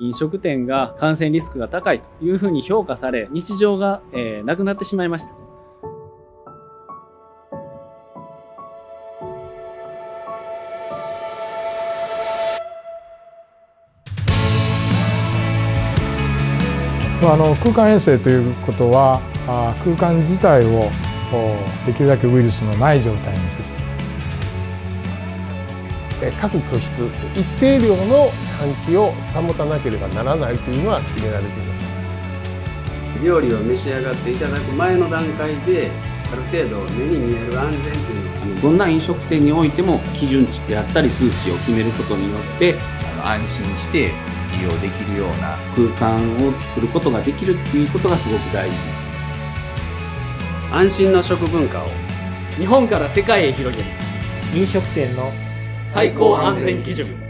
飲食店が感染リスクが高いというふうに評価され日常が、えー、なくなってしまいました。あの空間衛生ということは空間自体をできるだけウイルスのない状態にする。各居室一定量の換気を保たなければならないというのは決められています。料理を召し上がっていただく前の段階である程度目に見える安全というのどんな飲食店においても基準値であったり数値を決めることによって安心して利用できるような空間を作ることができるっていうことがすごく大事。安心の食文化を日本から世界へ広げる。飲食店の最高安全基準。